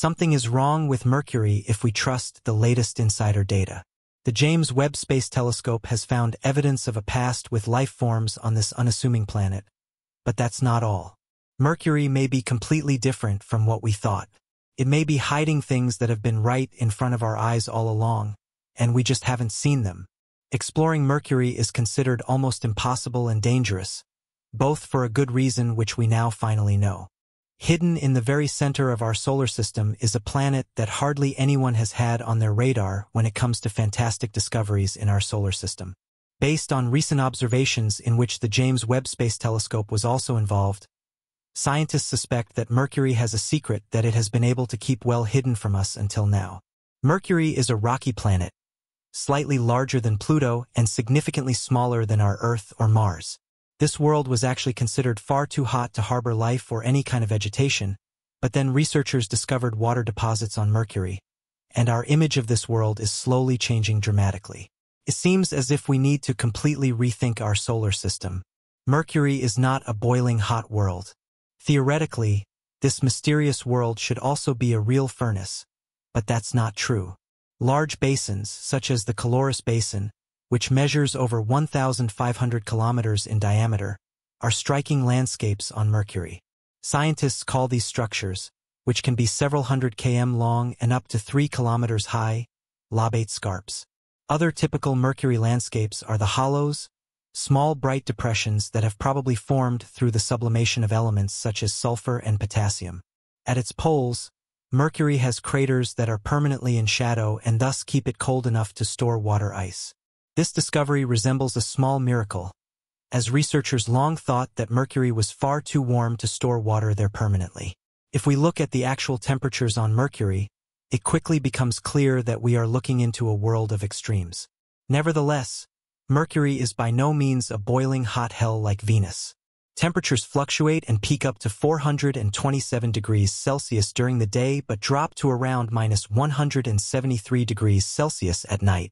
Something is wrong with Mercury if we trust the latest insider data. The James Webb Space Telescope has found evidence of a past with life forms on this unassuming planet. But that's not all. Mercury may be completely different from what we thought. It may be hiding things that have been right in front of our eyes all along, and we just haven't seen them. Exploring Mercury is considered almost impossible and dangerous, both for a good reason which we now finally know. Hidden in the very center of our solar system is a planet that hardly anyone has had on their radar when it comes to fantastic discoveries in our solar system. Based on recent observations in which the James Webb Space Telescope was also involved, scientists suspect that Mercury has a secret that it has been able to keep well hidden from us until now. Mercury is a rocky planet, slightly larger than Pluto and significantly smaller than our Earth or Mars. This world was actually considered far too hot to harbor life or any kind of vegetation, but then researchers discovered water deposits on Mercury, and our image of this world is slowly changing dramatically. It seems as if we need to completely rethink our solar system. Mercury is not a boiling hot world. Theoretically, this mysterious world should also be a real furnace, but that's not true. Large basins, such as the Caloris Basin, which measures over 1,500 kilometers in diameter, are striking landscapes on Mercury. Scientists call these structures, which can be several hundred km long and up to 3 kilometers high, lobate scarps. Other typical Mercury landscapes are the hollows, small bright depressions that have probably formed through the sublimation of elements such as sulfur and potassium. At its poles, Mercury has craters that are permanently in shadow and thus keep it cold enough to store water ice. This discovery resembles a small miracle, as researchers long thought that Mercury was far too warm to store water there permanently. If we look at the actual temperatures on Mercury, it quickly becomes clear that we are looking into a world of extremes. Nevertheless, Mercury is by no means a boiling hot hell like Venus. Temperatures fluctuate and peak up to 427 degrees Celsius during the day but drop to around minus 173 degrees Celsius at night.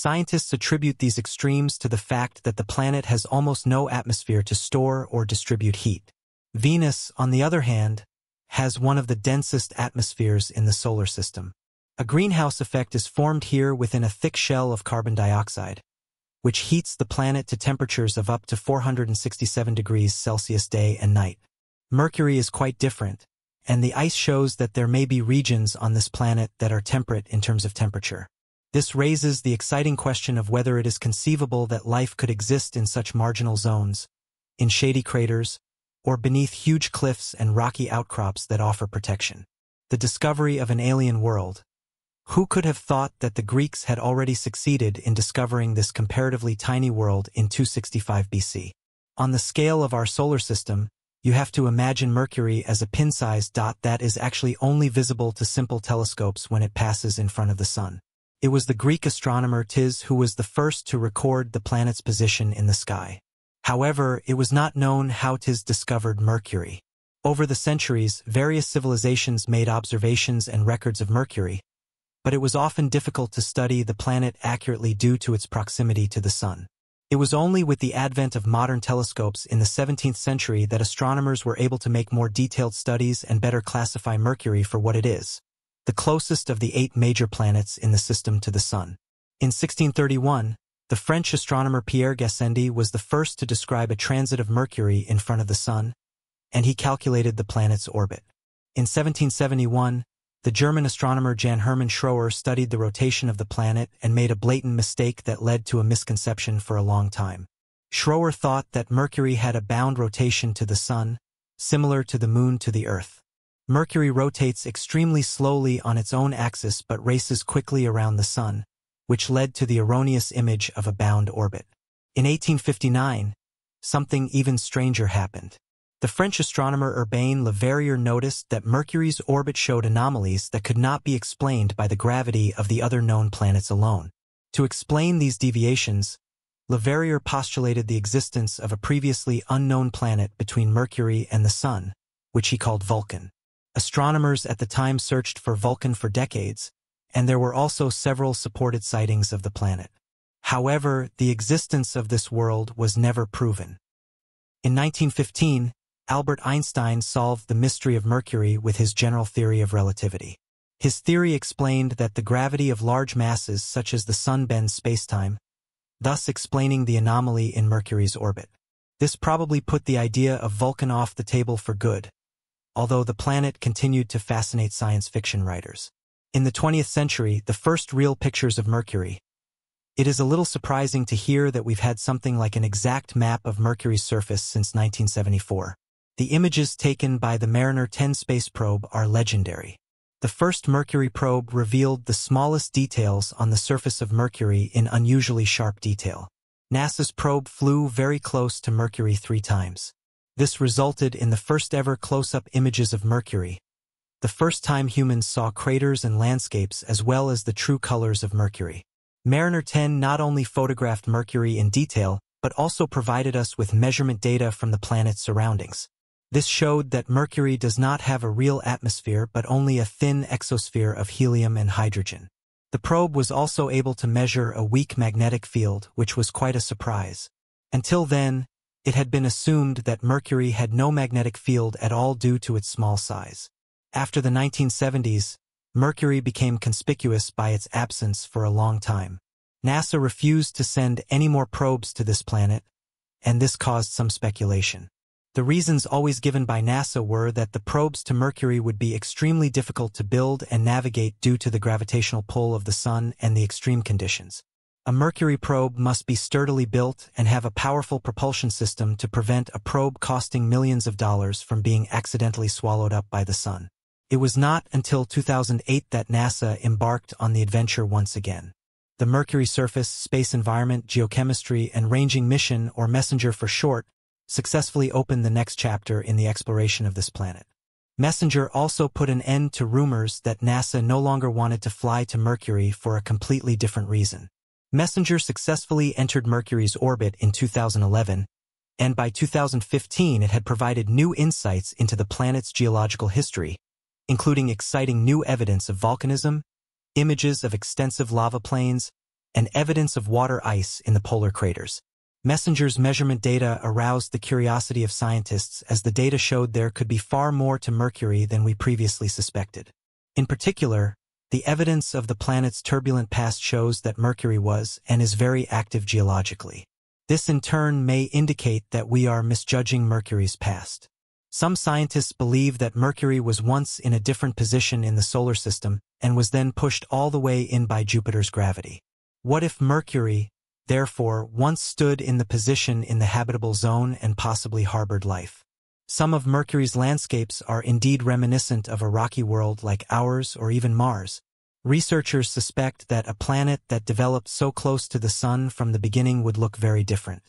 Scientists attribute these extremes to the fact that the planet has almost no atmosphere to store or distribute heat. Venus, on the other hand, has one of the densest atmospheres in the solar system. A greenhouse effect is formed here within a thick shell of carbon dioxide, which heats the planet to temperatures of up to 467 degrees Celsius day and night. Mercury is quite different, and the ice shows that there may be regions on this planet that are temperate in terms of temperature. This raises the exciting question of whether it is conceivable that life could exist in such marginal zones, in shady craters, or beneath huge cliffs and rocky outcrops that offer protection. The discovery of an alien world. Who could have thought that the Greeks had already succeeded in discovering this comparatively tiny world in 265 BC? On the scale of our solar system, you have to imagine Mercury as a pin-sized dot that is actually only visible to simple telescopes when it passes in front of the Sun. It was the Greek astronomer Tis who was the first to record the planet's position in the sky. However, it was not known how Tis discovered Mercury. Over the centuries, various civilizations made observations and records of Mercury, but it was often difficult to study the planet accurately due to its proximity to the Sun. It was only with the advent of modern telescopes in the 17th century that astronomers were able to make more detailed studies and better classify Mercury for what it is the closest of the eight major planets in the system to the Sun. In 1631, the French astronomer Pierre Gassendi was the first to describe a transit of Mercury in front of the Sun, and he calculated the planet's orbit. In 1771, the German astronomer Jan Hermann Schröter studied the rotation of the planet and made a blatant mistake that led to a misconception for a long time. Schröter thought that Mercury had a bound rotation to the Sun, similar to the Moon to the Earth. Mercury rotates extremely slowly on its own axis but races quickly around the Sun, which led to the erroneous image of a bound orbit. In 1859, something even stranger happened. The French astronomer Urbain Le Verrier noticed that Mercury's orbit showed anomalies that could not be explained by the gravity of the other known planets alone. To explain these deviations, Le Verrier postulated the existence of a previously unknown planet between Mercury and the Sun, which he called Vulcan. Astronomers at the time searched for Vulcan for decades, and there were also several supported sightings of the planet. However, the existence of this world was never proven. In 1915, Albert Einstein solved the mystery of Mercury with his general theory of relativity. His theory explained that the gravity of large masses such as the Sun bends spacetime, thus explaining the anomaly in Mercury's orbit. This probably put the idea of Vulcan off the table for good, although the planet continued to fascinate science fiction writers. In the 20th century, the first real pictures of Mercury, it is a little surprising to hear that we've had something like an exact map of Mercury's surface since 1974. The images taken by the Mariner 10 space probe are legendary. The first Mercury probe revealed the smallest details on the surface of Mercury in unusually sharp detail. NASA's probe flew very close to Mercury three times. This resulted in the first ever close-up images of Mercury, the first time humans saw craters and landscapes as well as the true colors of Mercury. Mariner 10 not only photographed Mercury in detail, but also provided us with measurement data from the planet's surroundings. This showed that Mercury does not have a real atmosphere but only a thin exosphere of helium and hydrogen. The probe was also able to measure a weak magnetic field, which was quite a surprise. Until then, it had been assumed that Mercury had no magnetic field at all due to its small size. After the 1970s, Mercury became conspicuous by its absence for a long time. NASA refused to send any more probes to this planet, and this caused some speculation. The reasons always given by NASA were that the probes to Mercury would be extremely difficult to build and navigate due to the gravitational pull of the Sun and the extreme conditions. A Mercury probe must be sturdily built and have a powerful propulsion system to prevent a probe costing millions of dollars from being accidentally swallowed up by the Sun. It was not until 2008 that NASA embarked on the adventure once again. The Mercury Surface Space Environment Geochemistry and Ranging Mission, or MESSENGER for short, successfully opened the next chapter in the exploration of this planet. MESSENGER also put an end to rumors that NASA no longer wanted to fly to Mercury for a completely different reason. MESSENGER successfully entered Mercury's orbit in 2011, and by 2015 it had provided new insights into the planet's geological history, including exciting new evidence of volcanism, images of extensive lava plains, and evidence of water ice in the polar craters. Messenger's measurement data aroused the curiosity of scientists as the data showed there could be far more to Mercury than we previously suspected. In particular, the evidence of the planet's turbulent past shows that Mercury was and is very active geologically. This in turn may indicate that we are misjudging Mercury's past. Some scientists believe that Mercury was once in a different position in the solar system and was then pushed all the way in by Jupiter's gravity. What if Mercury, therefore, once stood in the position in the habitable zone and possibly harbored life? Some of Mercury's landscapes are indeed reminiscent of a rocky world like ours or even Mars. Researchers suspect that a planet that developed so close to the Sun from the beginning would look very different.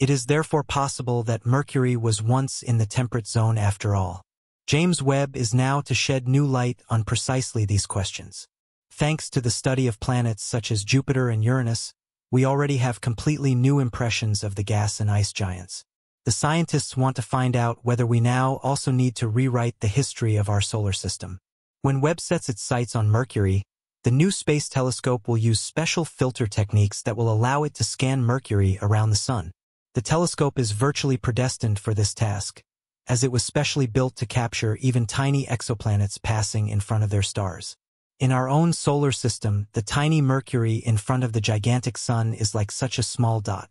It is therefore possible that Mercury was once in the temperate zone after all. James Webb is now to shed new light on precisely these questions. Thanks to the study of planets such as Jupiter and Uranus, we already have completely new impressions of the gas and ice giants. The scientists want to find out whether we now also need to rewrite the history of our solar system. When Webb sets its sights on Mercury, the new space telescope will use special filter techniques that will allow it to scan Mercury around the Sun. The telescope is virtually predestined for this task, as it was specially built to capture even tiny exoplanets passing in front of their stars. In our own solar system, the tiny Mercury in front of the gigantic Sun is like such a small dot.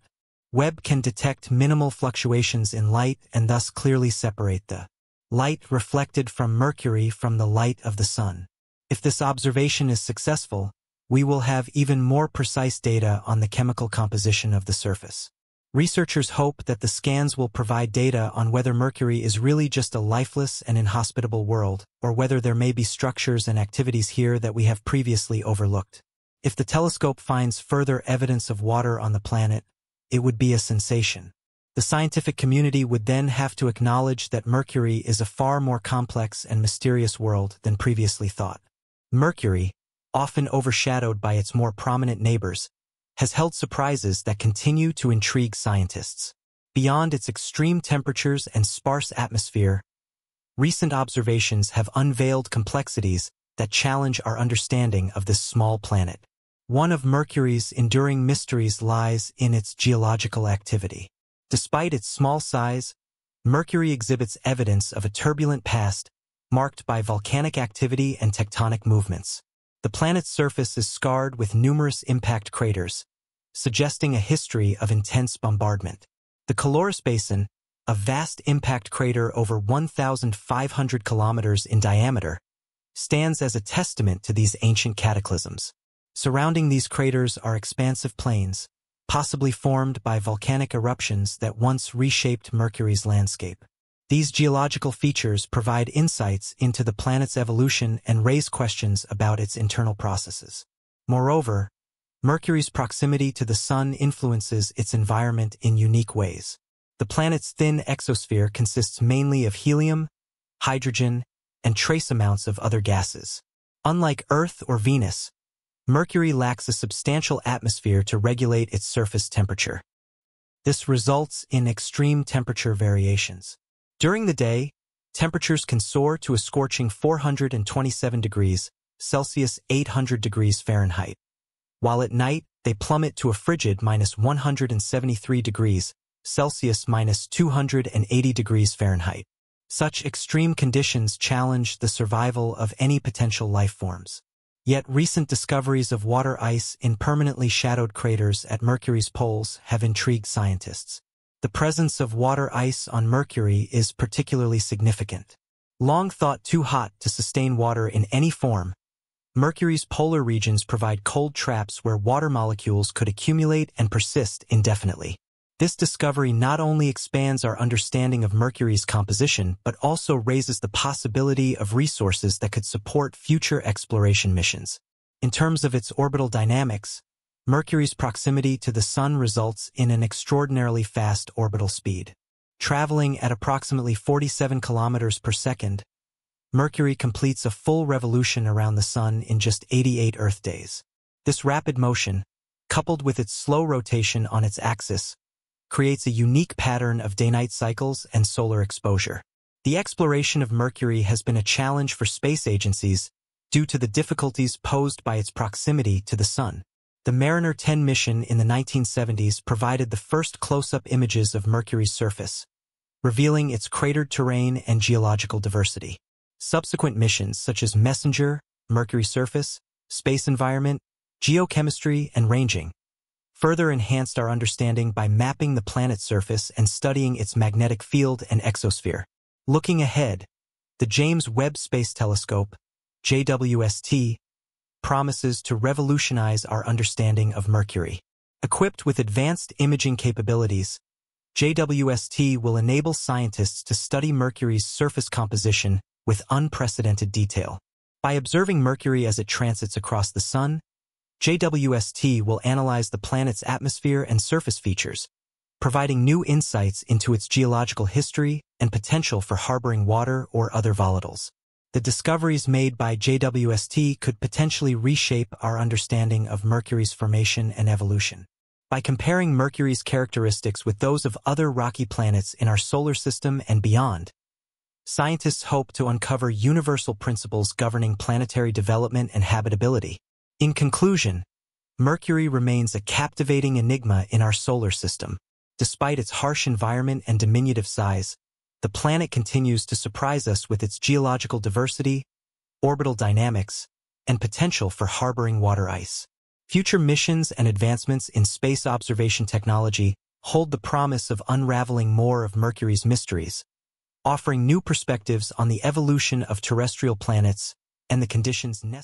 Webb can detect minimal fluctuations in light and thus clearly separate the light reflected from Mercury from the light of the Sun. If this observation is successful, we will have even more precise data on the chemical composition of the surface. Researchers hope that the scans will provide data on whether Mercury is really just a lifeless and inhospitable world, or whether there may be structures and activities here that we have previously overlooked. If the telescope finds further evidence of water on the planet, it would be a sensation. The scientific community would then have to acknowledge that Mercury is a far more complex and mysterious world than previously thought. Mercury, often overshadowed by its more prominent neighbors, has held surprises that continue to intrigue scientists. Beyond its extreme temperatures and sparse atmosphere, recent observations have unveiled complexities that challenge our understanding of this small planet. One of Mercury's enduring mysteries lies in its geological activity. Despite its small size, Mercury exhibits evidence of a turbulent past marked by volcanic activity and tectonic movements. The planet's surface is scarred with numerous impact craters, suggesting a history of intense bombardment. The Caloris Basin, a vast impact crater over 1,500 kilometers in diameter, stands as a testament to these ancient cataclysms. Surrounding these craters are expansive plains, possibly formed by volcanic eruptions that once reshaped Mercury's landscape. These geological features provide insights into the planet's evolution and raise questions about its internal processes. Moreover, Mercury's proximity to the Sun influences its environment in unique ways. The planet's thin exosphere consists mainly of helium, hydrogen, and trace amounts of other gases. Unlike Earth or Venus, Mercury lacks a substantial atmosphere to regulate its surface temperature. This results in extreme temperature variations. During the day, temperatures can soar to a scorching 427 degrees Celsius 800 degrees Fahrenheit, while at night they plummet to a frigid minus 173 degrees Celsius minus 280 degrees Fahrenheit. Such extreme conditions challenge the survival of any potential life forms. Yet recent discoveries of water ice in permanently shadowed craters at Mercury's poles have intrigued scientists. The presence of water ice on Mercury is particularly significant. Long thought too hot to sustain water in any form, Mercury's polar regions provide cold traps where water molecules could accumulate and persist indefinitely. This discovery not only expands our understanding of Mercury's composition, but also raises the possibility of resources that could support future exploration missions. In terms of its orbital dynamics, Mercury's proximity to the Sun results in an extraordinarily fast orbital speed. Traveling at approximately 47 kilometers per second, Mercury completes a full revolution around the Sun in just 88 Earth days. This rapid motion, coupled with its slow rotation on its axis, creates a unique pattern of day-night cycles and solar exposure. The exploration of Mercury has been a challenge for space agencies due to the difficulties posed by its proximity to the Sun. The Mariner 10 mission in the 1970s provided the first close-up images of Mercury's surface, revealing its cratered terrain and geological diversity. Subsequent missions such as MESSENGER, Mercury surface, space environment, geochemistry, and ranging further enhanced our understanding by mapping the planet's surface and studying its magnetic field and exosphere. Looking ahead, the James Webb Space Telescope, JWST, promises to revolutionize our understanding of Mercury. Equipped with advanced imaging capabilities, JWST will enable scientists to study Mercury's surface composition with unprecedented detail. By observing Mercury as it transits across the Sun, JWST will analyze the planet's atmosphere and surface features, providing new insights into its geological history and potential for harboring water or other volatiles. The discoveries made by JWST could potentially reshape our understanding of Mercury's formation and evolution. By comparing Mercury's characteristics with those of other rocky planets in our solar system and beyond, scientists hope to uncover universal principles governing planetary development and habitability. In conclusion, Mercury remains a captivating enigma in our solar system. Despite its harsh environment and diminutive size, the planet continues to surprise us with its geological diversity, orbital dynamics, and potential for harboring water ice. Future missions and advancements in space observation technology hold the promise of unraveling more of Mercury's mysteries, offering new perspectives on the evolution of terrestrial planets and the conditions necessary